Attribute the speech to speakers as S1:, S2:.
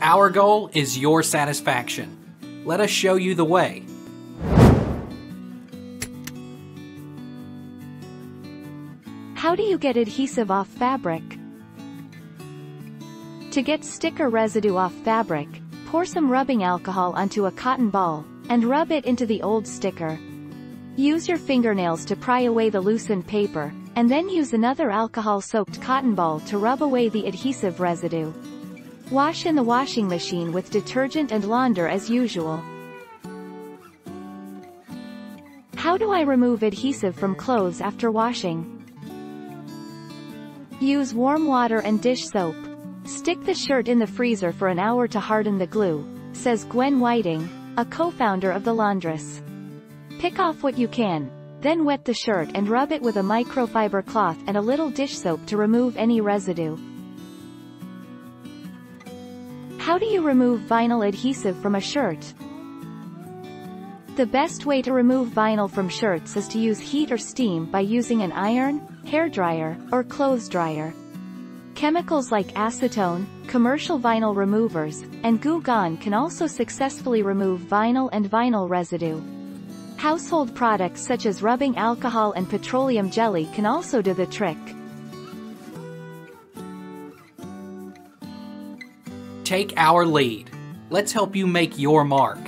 S1: Our goal is your satisfaction. Let us show you the way.
S2: How do you get adhesive off fabric? To get sticker residue off fabric, pour some rubbing alcohol onto a cotton ball, and rub it into the old sticker. Use your fingernails to pry away the loosened paper, and then use another alcohol-soaked cotton ball to rub away the adhesive residue. Wash in the washing machine with detergent and launder as usual. How do I remove adhesive from clothes after washing? Use warm water and dish soap. Stick the shirt in the freezer for an hour to harden the glue, says Gwen Whiting, a co-founder of The Laundress. Pick off what you can, then wet the shirt and rub it with a microfiber cloth and a little dish soap to remove any residue. How do you remove vinyl adhesive from a shirt? The best way to remove vinyl from shirts is to use heat or steam by using an iron, hairdryer, or clothes dryer. Chemicals like acetone, commercial vinyl removers, and Goo Gone can also successfully remove vinyl and vinyl residue. Household products such as rubbing alcohol and petroleum jelly can also do the trick.
S1: Take our lead. Let's help you make your mark.